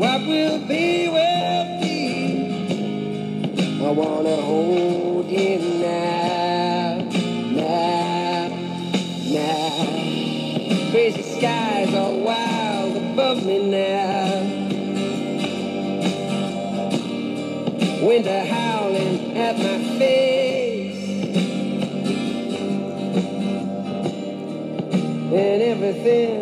What will be will be. I wanna hold you now, now, now. Crazy skies are wild above me now. Winter howling at my face. And everything